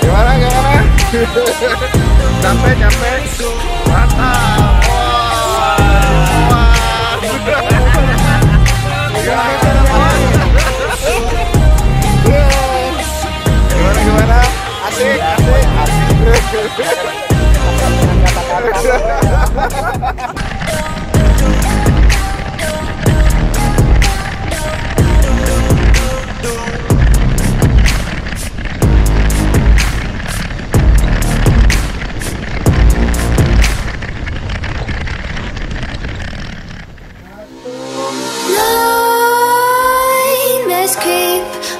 Gimana gimana? Sampai sampai. Mantap.